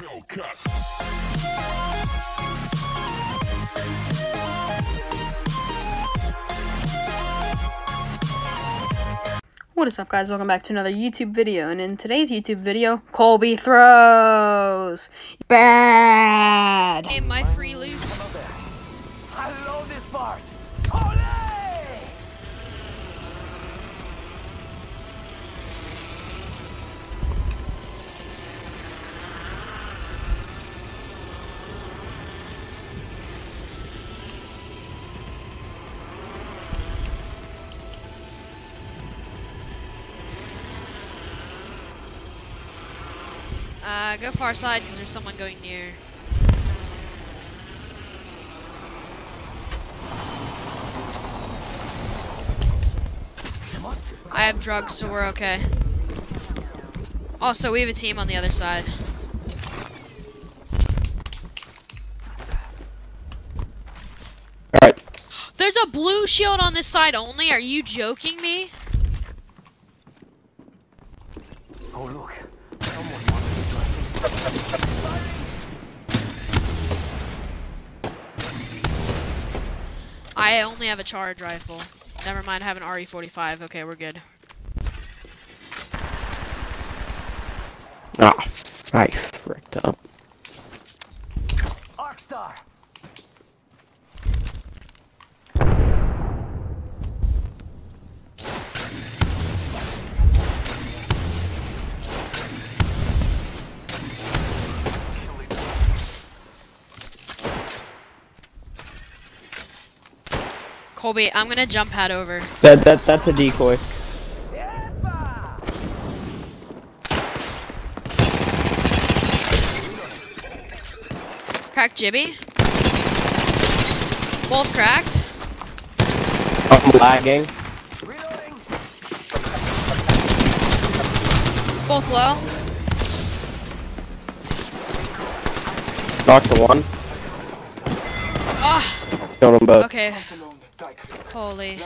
What is up guys, welcome back to another YouTube video, and in today's YouTube video, Colby throws! Bad! Hey, my free loot. Uh, go far side because there's someone going near. I have drugs, so we're okay. Also, we have a team on the other side. Alright. There's a blue shield on this side only. Are you joking me? Oh look, someone wants to try I only have a charge rifle. Never mind, I have an RE45. Okay, we're good. Ah, I fricked up. Arcstar. Colby, I'm gonna jump pad over. That that that's a decoy. Cracked Jibby. Both cracked. I'm lagging. Both low. Knocked the one. Ah, Killed them both. okay. Holy,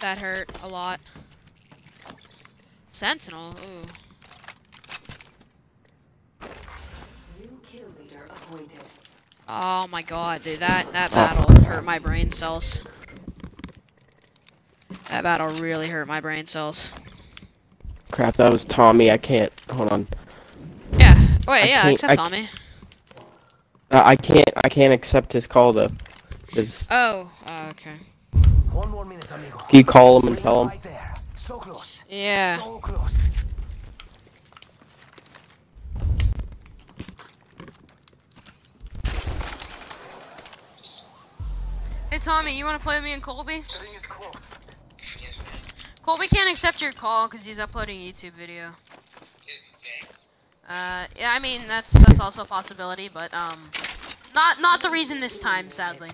that hurt a lot. Sentinel, ooh. Oh my god, dude, that, that battle hurt my brain cells. That battle really hurt my brain cells. Crap, that was Tommy. I can't. Hold on. Yeah, oh I wait, yeah, I Tommy. Uh, I can't. I can't accept his call though. 'Cause Oh, uh, okay. One more minute, amigo. Can you call him and tell him? Right there. So close. Yeah. So close. Hey Tommy, you want to play with me and Colby? Colby can't accept your call because he's uploading a YouTube video. Uh, yeah, I mean that's that's also a possibility, but um, not not the reason this time, sadly.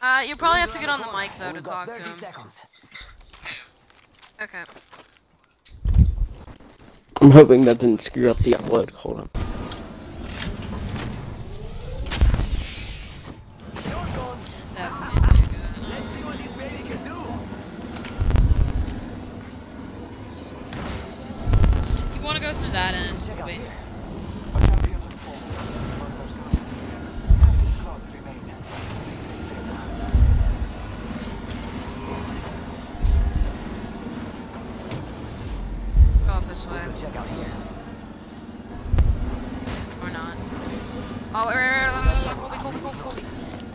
Uh, you probably have to get on the mic though to talk to 30 him. seconds. Okay. I'm hoping that didn't screw up the upload. Hold on.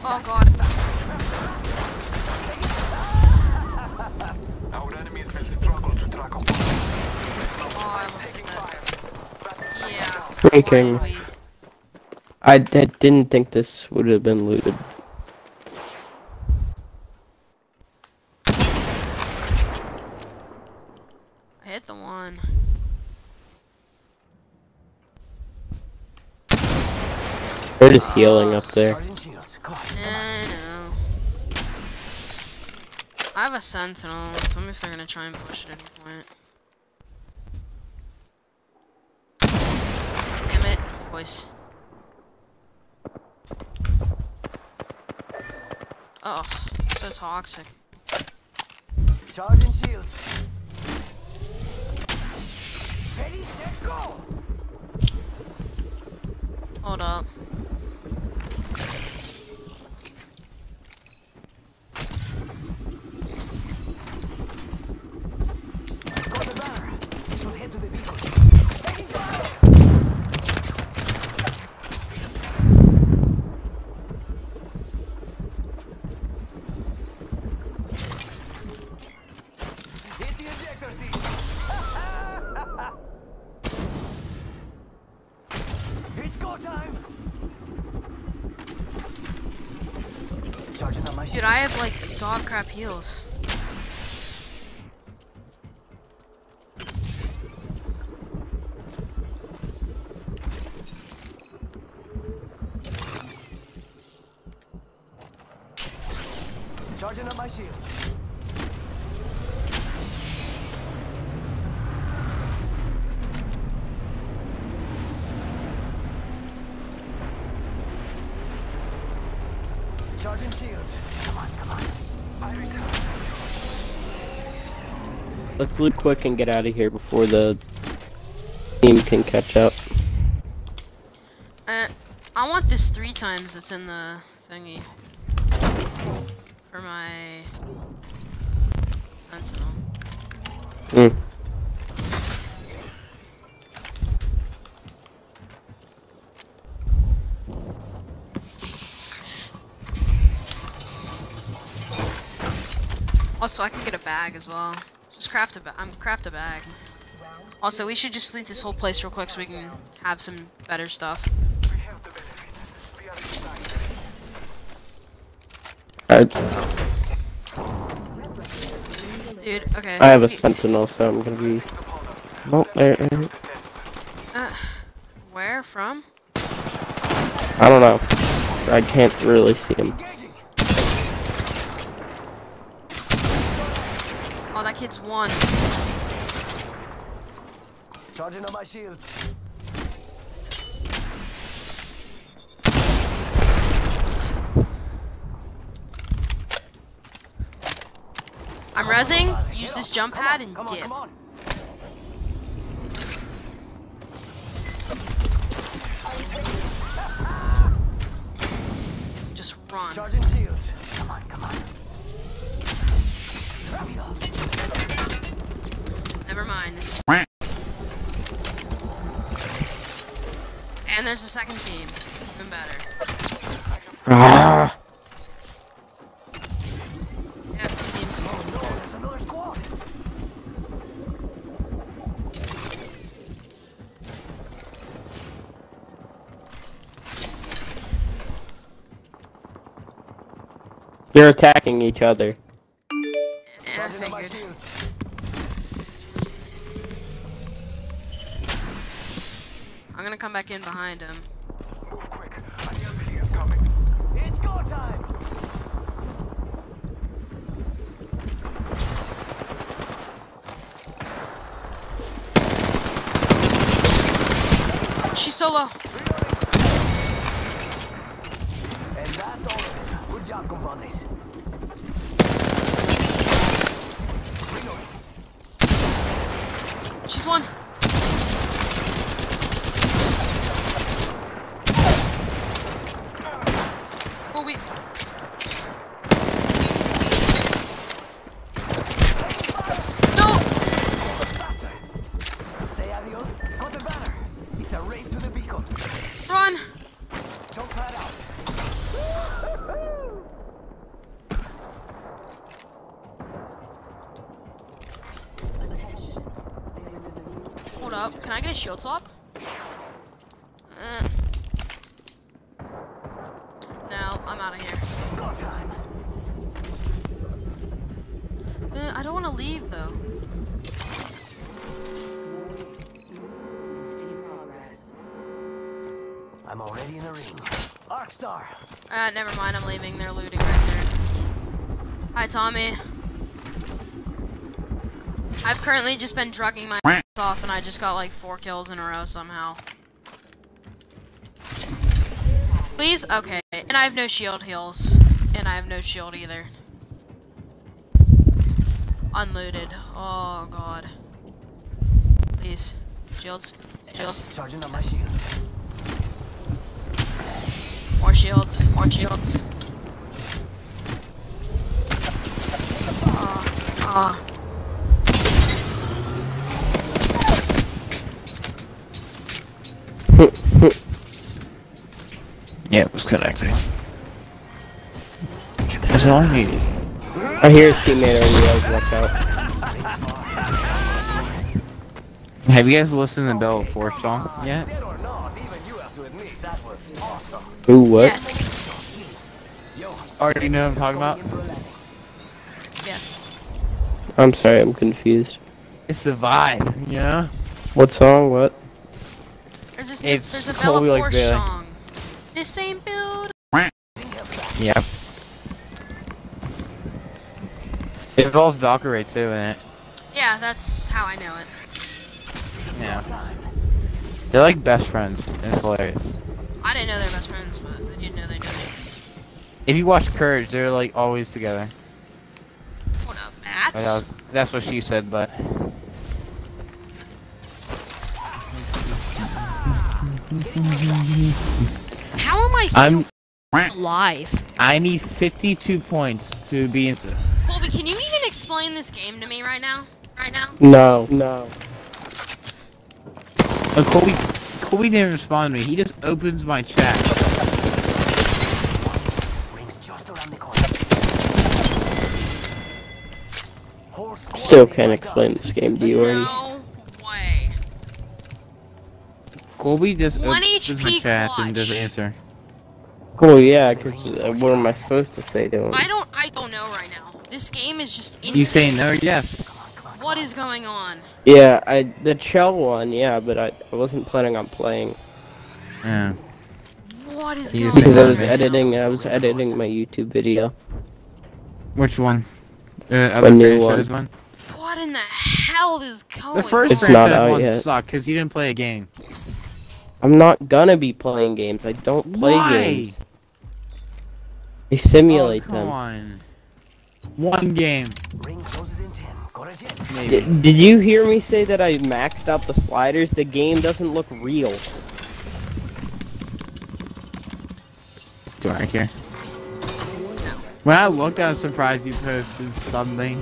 Oh god. Our enemies will struggle to track us down. Oh, I almost hit that. Yeah. Freaking. I, I didn't think this would have been looted. I hit the one. They're just healing up there. Uh, Sergeant Shields, come on. I know. I have a sentinel. Tell me if they're gonna try and push at any point. Damn it, boys. Oh, so toxic. Charging shields. Ready, set, go! Hold up. Got the banner. We should head to the beacon. Taking fire! Hit the ejector seat. it's go time. Charging on like dog crap heals. Charging up my shields. Let's loot quick and get out of here before the team can catch up. Uh, I want this three times that's in the thingy. For my sentinel. Mm. Also, I can get a bag as well. Craft a bag. I'm craft a bag. Also, we should just leave this whole place real quick so we can have some better stuff. We have the benefit. We are inside. I, Dude, okay. I have a sentinel, so I'm gonna be. Oh, there, there. Uh, where from? I don't know. I can't really see him. Engaging. Oh, that kid's one. Charging on my shields. I'm resing. Use this jump pad and dip. come on. Just run. Charging shields. Come on, come on. Never mind. This is. And there's a second team. Even better. Ah! Yeah, two teams. Oh no, there's another squad. They're attacking each other. I'm gonna come back in behind him. Move quick. An LP is coming. It's go time. She's solo. And that's all of it. Good job, compadres. She's one. Up. Can shield swap. Uh. No, I'm out of here. Go time. Uh, I don't want to leave though. I'm already in the ring. Arcstar. Uh, never mind. I'm leaving. They're looting right there. Hi, Tommy. I've currently just been drugging my ass off, and I just got like four kills in a row somehow. Please? Okay. And I have no shield heals. And I have no shield either. Unlooted. Oh, God. Please. Shields. Shields. Charging on my shields. More shields. More shields. Ah. Ah. Yeah, it was connecting. That's all I needed. I hear his teammate already yells, watch out. Have you guys listened to the Bell Four song yet? Dead or not, even you have to admit that was awesome. Who, what? Yes. Already know what I'm talking about? Yes. I'm sorry, I'm confused. It's the vibe, yeah? What song, what? There's this. It's there's a Colby Bella Likes Porsche Bailey. song. This same build. Yep. It involves Valkyrie too in it. Yeah, that's how I know it. Yeah. They're like best friends. It's hilarious. I didn't know they're best friends, but I didn't know they knew it. If you watch Courage, they're like always together. Hold up, Matt. That was, that's what she said, but I still I'm alive? I need 52 points to be into. Colby, can you even explain this game to me right now? Right now? No, no. Uh, Colby, Colby didn't respond to me. He just opens my chat. Rings just around the corner. Still can't explain this game to you already. No way. Colby just One opens my HP chat and clutch. doesn't answer. Well, yeah, because uh, what am I supposed to say to him? I don't. I don't know right now. This game is just insane. You say no or yes? What is going on? Yeah, I the Chell one, yeah, but I, I wasn't planning on playing Yeah. What is You going say because I was me. editing. I was editing my YouTube video. Which one? Uh, other new franchise one. What in the hell is going on? The first It's not franchise out one yet. sucked because you didn't play a game. I'm not gonna be playing games. I don't play Why? games. I simulate oh, come them. on. One game, Ring closes in 10. Got a jet. maybe. D- did you hear me say that I maxed out the sliders? The game doesn't look real. Do I care? When I looked, I was surprised you posted something.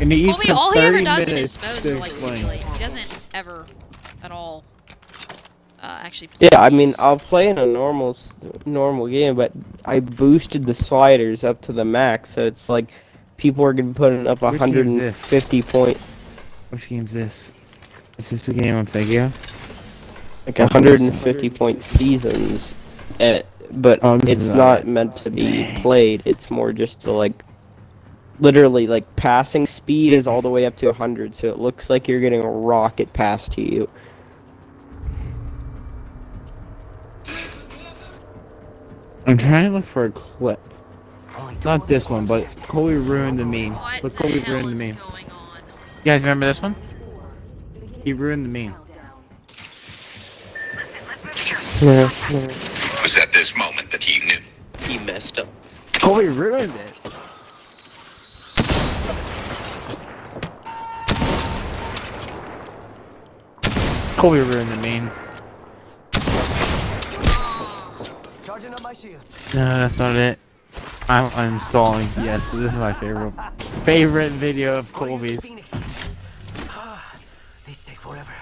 And it Colby, took all he ever 30 does in minutes his modes to are like simulate. He doesn't ever, at all, uh, actually. play Yeah, I mean. I'll play in a normal normal game, but I boosted the sliders up to the max, so it's like people are gonna be putting up Which game is this? 150 point, Which game's this? Is this the game I'm thinking of? like 150 point seasons, eh, but Oh, it's is not meant to be played. It's more just to like, literally like passing speed is all the way up to 100, so it looks like you're getting a rocket passed to you. I'm trying to look for a clip. Not this one, but left. Kobe ruined the meme. What But the Kobe hell ruined the meme. going on? You guys remember this one? He ruined the meme. Yeah, It was at this moment that he knew. He messed up. Kobe ruined it. Kobe ruined the meme. Charging up my No, that's not it. I'm uninstalling. Yes, this is my favorite favorite video of Colby's. These take forever.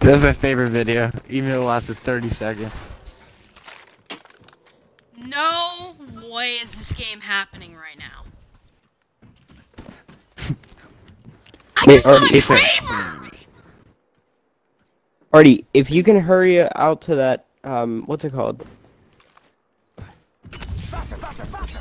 That's my favorite video, even though it lasts 30 seconds. No way is this game happening right now. Wait, just got a Kraber! Artie, if you can hurry out to that, um, what's it called? Faster, faster, faster.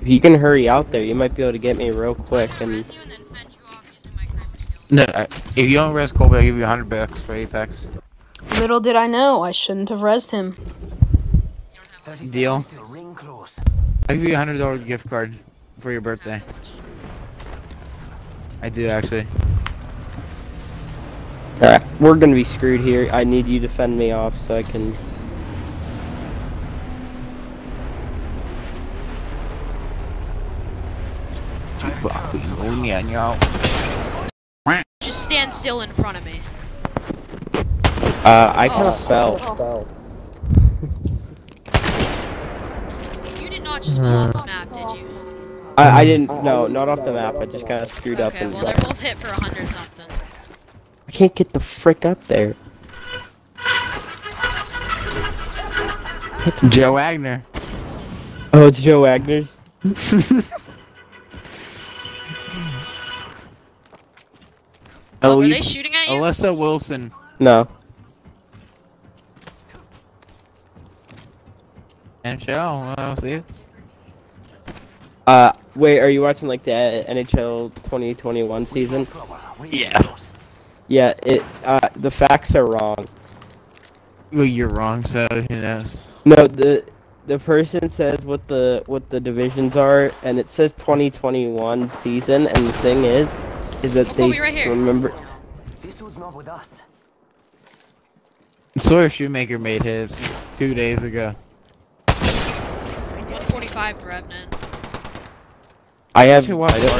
If you can hurry out there, you might be able to get me real quick. And res you and then fend you off using my Kraber skills. No, if you don't rest Colby, I'll give you 100 bucks for Apex. Little did I know, I shouldn't have rezzed him. Deal. seconds till ring close. I'll give you a $100 gift card for your birthday. I do actually. Alright, we're gonna be screwed here. I need you to fend me off so I can... Just stand still in front of me. Uh, I kind of oh. fell. You did not just hmm. fall off the map, did you? I, I didn't. No, not off the map. I just kind of screwed up Okay, and. well they're both hit for a hundred something. I can't get the frick up there. That's Joe Wagner. Oh, it's Joe Wagner's. Oh, they Elise, shooting at you? Alyssa Wilson. No. NHL. Well, see it. Uh, wait. Are you watching like the NHL 2021 season? Yeah. Yeah. It. Uh, the facts are wrong. Well, you're wrong. So who knows? No, the the person says what the what the divisions are, and it says 2021 season. And the thing is, is that they Kobe, right remember. This dude's not with us. Sawyer Shoemaker made his two days ago. 145 Revenant. I have. Should watch I don't-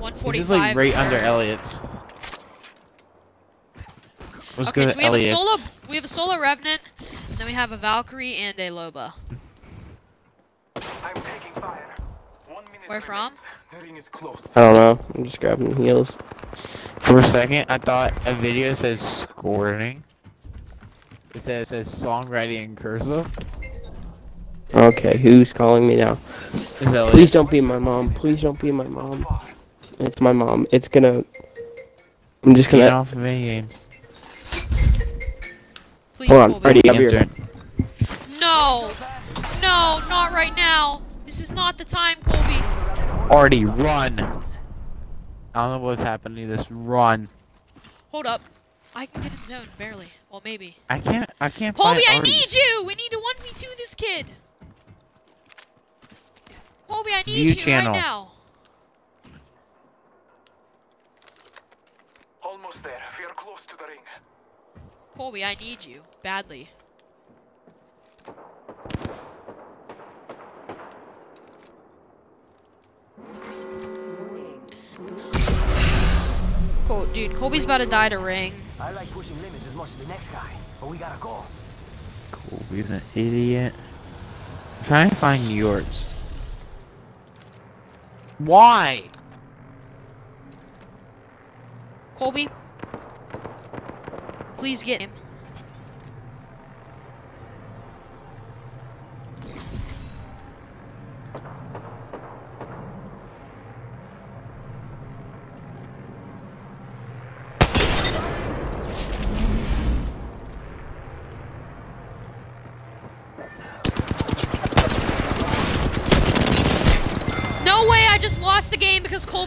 145. This is like right under Elliot's. Let's Okay, go so to we have a Elliot's. solo. We have a solo Revenant, and then we have a Valkyrie and a Loba. I'm taking fire. One minute Where from? remains. Is close. I don't know. I'm just grabbing heals. For a second, I thought a video says scoring. It says, it says songwriting in cursive. Okay, who's calling me now? Is Please don't be my mom. Please don't be my mom. It's my mom. It's gonna. I'm just gonna. Get off of any games. Please, Hold on, Colby. Freddy. I'll be Answer. No, no, not right now. This is not the time, Colby. Artie, run! I don't know what's happening to this. Run. Hold up. I can get in zone, barely. Well, maybe. I can't. I can't Colby, find I need you. We need to one v two this kid. Colby, I need View you channel. right now. Almost there. We are close to the ring. Colby, I need you badly. Col dude, Colby's about to die to ring. I like pushing limits as much as the next guy, but we gotta go. Colby's an idiot. I'm trying to find yours. Why? Colby, please get him. No way I just lost the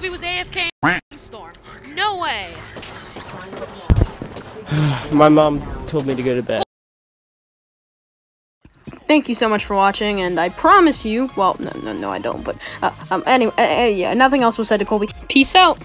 game was AFK Storm. No way. My mom told me to go to bed. Thank you so much for watching, and I promise you, well, no, no, no, I don't, but, uh, um, anyway, uh, uh, yeah, nothing else was said to Colby. Peace out.